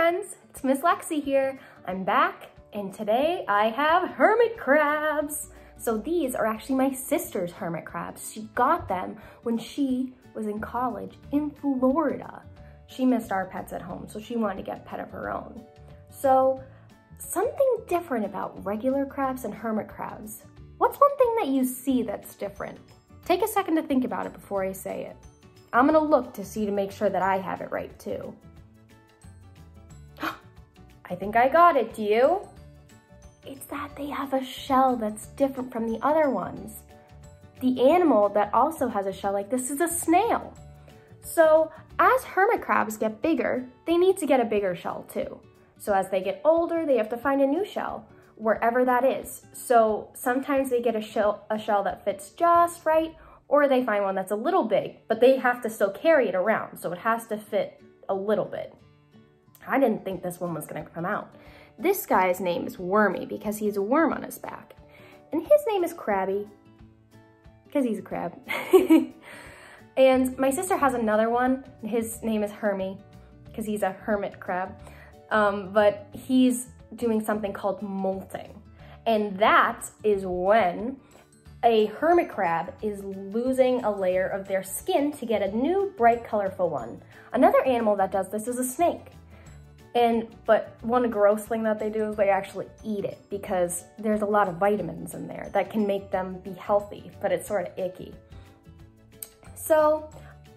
friends, it's Miss Lexi here. I'm back and today I have hermit crabs. So these are actually my sister's hermit crabs. She got them when she was in college in Florida. She missed our pets at home, so she wanted to get a pet of her own. So something different about regular crabs and hermit crabs. What's one thing that you see that's different? Take a second to think about it before I say it. I'm gonna look to see to make sure that I have it right too. I think I got it, do you? It's that they have a shell that's different from the other ones. The animal that also has a shell like this is a snail. So as hermit crabs get bigger, they need to get a bigger shell too. So as they get older, they have to find a new shell, wherever that is. So sometimes they get a shell, a shell that fits just right, or they find one that's a little big, but they have to still carry it around, so it has to fit a little bit. I didn't think this one was gonna come out. This guy's name is Wormy because he has a worm on his back. And his name is Crabby because he's a crab. and my sister has another one. His name is Hermy because he's a hermit crab. Um, but he's doing something called molting. And that is when a hermit crab is losing a layer of their skin to get a new bright colorful one. Another animal that does this is a snake. And, but one gross thing that they do is they actually eat it because there's a lot of vitamins in there that can make them be healthy, but it's sort of icky. So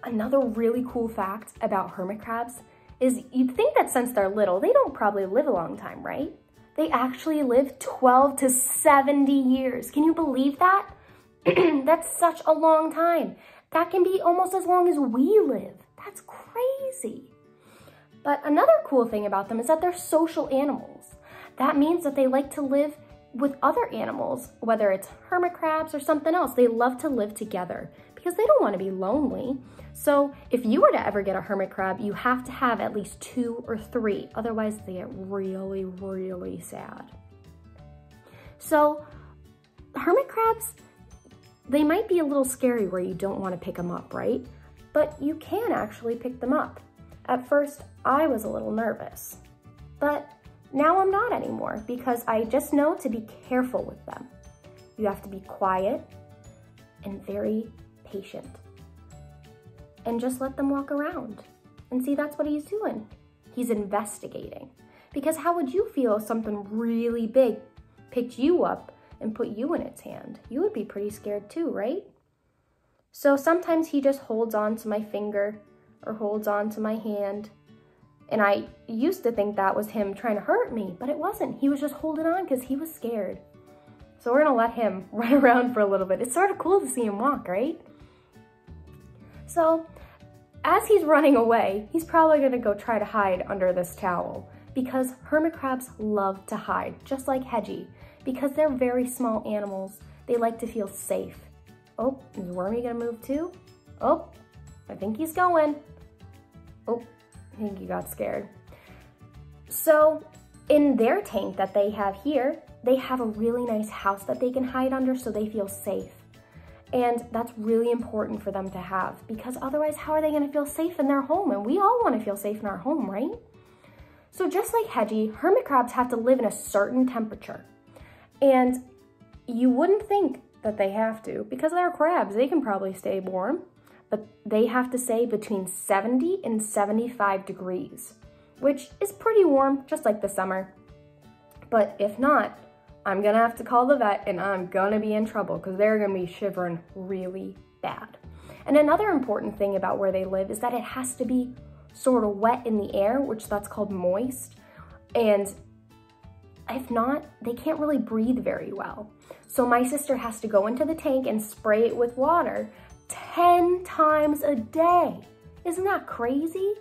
another really cool fact about hermit crabs is you'd think that since they're little, they don't probably live a long time, right? They actually live 12 to 70 years. Can you believe that? That's such a long time. That can be almost as long as we live. That's crazy. But another cool thing about them is that they're social animals. That means that they like to live with other animals, whether it's hermit crabs or something else. They love to live together because they don't want to be lonely. So if you were to ever get a hermit crab, you have to have at least two or three. Otherwise, they get really, really sad. So hermit crabs, they might be a little scary where you don't want to pick them up, right? But you can actually pick them up. At first, I was a little nervous, but now I'm not anymore because I just know to be careful with them. You have to be quiet and very patient and just let them walk around. And see, that's what he's doing. He's investigating. Because how would you feel if something really big picked you up and put you in its hand? You would be pretty scared too, right? So sometimes he just holds on to my finger or holds on to my hand. And I used to think that was him trying to hurt me, but it wasn't. He was just holding on because he was scared. So we're gonna let him run around for a little bit. It's sort of cool to see him walk, right? So as he's running away, he's probably gonna go try to hide under this towel because hermit crabs love to hide, just like Hedgie. Because they're very small animals, they like to feel safe. Oh, is Wormy gonna move too? Oh, I think he's going. Oh, I think he got scared. So in their tank that they have here, they have a really nice house that they can hide under so they feel safe. And that's really important for them to have because otherwise how are they gonna feel safe in their home? And we all wanna feel safe in our home, right? So just like Hedgie, hermit crabs have to live in a certain temperature. And you wouldn't think that they have to because they're crabs, they can probably stay warm but they have to say between 70 and 75 degrees, which is pretty warm, just like the summer. But if not, I'm gonna have to call the vet and I'm gonna be in trouble because they're gonna be shivering really bad. And another important thing about where they live is that it has to be sort of wet in the air, which that's called moist. And if not, they can't really breathe very well. So my sister has to go into the tank and spray it with water 10 times a day. Isn't that crazy?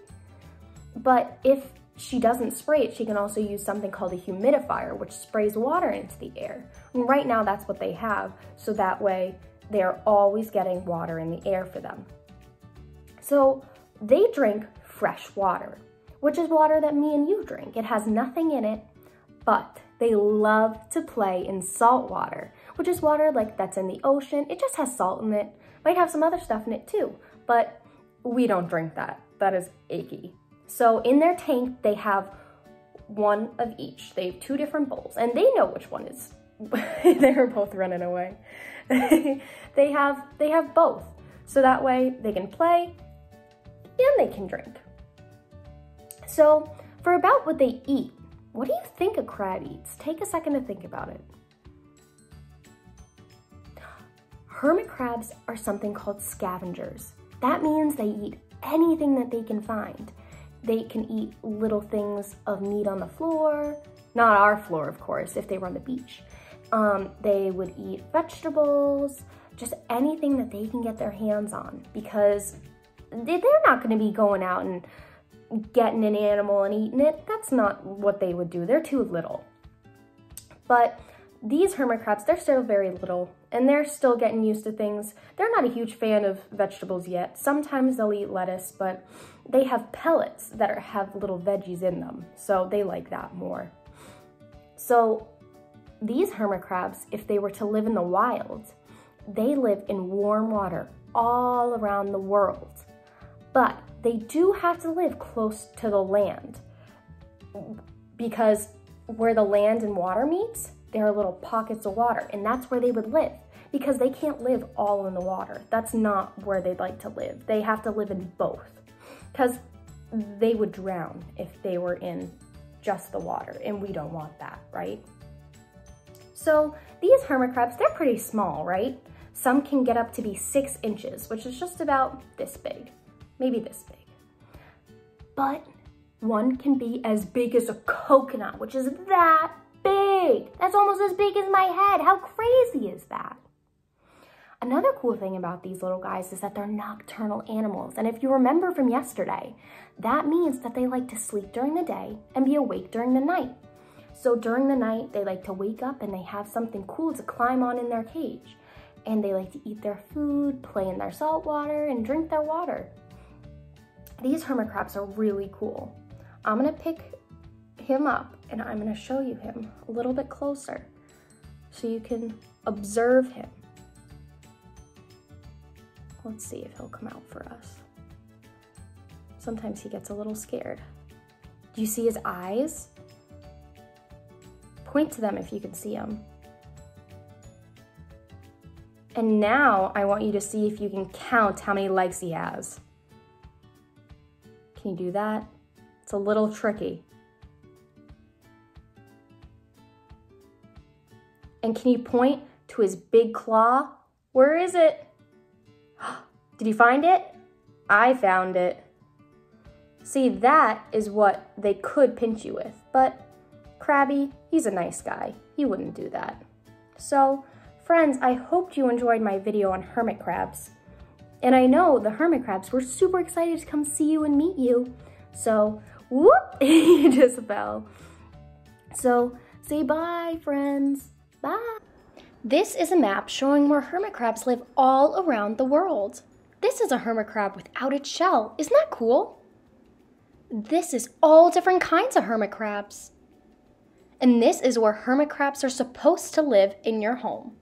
But if she doesn't spray it, she can also use something called a humidifier, which sprays water into the air. And right now, that's what they have, so that way they're always getting water in the air for them. So they drink fresh water, which is water that me and you drink. It has nothing in it, but they love to play in salt water, which is water like that's in the ocean. It just has salt in it. Might have some other stuff in it too, but we don't drink that. That is icky. So in their tank, they have one of each. They have two different bowls and they know which one is, they're both running away. they have, they have both. So that way they can play and they can drink. So for about what they eat, what do you think a crab eats? Take a second to think about it. Hermit crabs are something called scavengers. That means they eat anything that they can find. They can eat little things of meat on the floor, not our floor, of course, if they were on the beach. Um, they would eat vegetables, just anything that they can get their hands on because they're not going to be going out and getting an animal and eating it. That's not what they would do. They're too little. But these hermit crabs, they're still very little and they're still getting used to things. They're not a huge fan of vegetables yet. Sometimes they'll eat lettuce, but they have pellets that are, have little veggies in them, so they like that more. So these hermit crabs, if they were to live in the wild, they live in warm water all around the world. But they do have to live close to the land because where the land and water meets, there are little pockets of water, and that's where they would live because they can't live all in the water. That's not where they'd like to live. They have to live in both because they would drown if they were in just the water, and we don't want that, right? So these hermit crabs, they're pretty small, right? Some can get up to be six inches, which is just about this big, maybe this big. But one can be as big as a coconut, which is that big. That's almost as big as my head. How crazy is that? Another cool thing about these little guys is that they're nocturnal animals. And if you remember from yesterday, that means that they like to sleep during the day and be awake during the night. So during the night, they like to wake up and they have something cool to climb on in their cage. And they like to eat their food, play in their salt water, and drink their water. These hermit crabs are really cool. I'm gonna pick him up and I'm gonna show you him a little bit closer so you can observe him. Let's see if he'll come out for us. Sometimes he gets a little scared. Do you see his eyes? Point to them if you can see them. And now I want you to see if you can count how many legs he has. Can you do that? It's a little tricky. And can you point to his big claw? Where is it? Did you find it? I found it. See, that is what they could pinch you with, but Krabby, he's a nice guy. He wouldn't do that. So, friends, I hoped you enjoyed my video on hermit crabs. And I know the hermit crabs were super excited to come see you and meet you. So, whoop, you just fell. So, say bye, friends. Bye. This is a map showing where hermit crabs live all around the world. This is a hermit crab without its shell. Isn't that cool? This is all different kinds of hermit crabs. And this is where hermit crabs are supposed to live in your home.